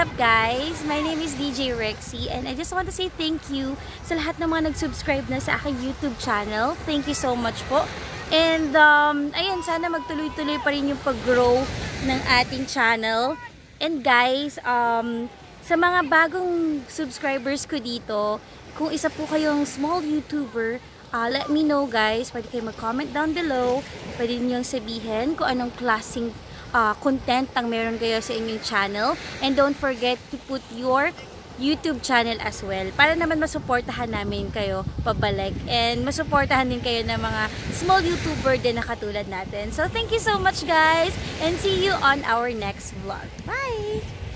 up guys? My name is DJ Rexy and I just want to say thank you sa lahat ng mga nag-subscribe na sa aking YouTube channel. Thank you so much po. And um, ayun, sana magtuloy-tuloy pa rin yung pag-grow ng ating channel. And guys, um, sa mga bagong subscribers ko dito, kung isa po kayong small YouTuber, uh, let me know guys. Pwede kayo mag-comment down below. Pwede niyo sabihin kung anong klaseng uh, content ang meron kayo sa inyong channel. And don't forget to put your YouTube channel as well para naman masuportahan namin kayo pabalik and masuportahan din kayo ng mga small YouTuber din na katulad natin. So thank you so much guys and see you on our next vlog. Bye!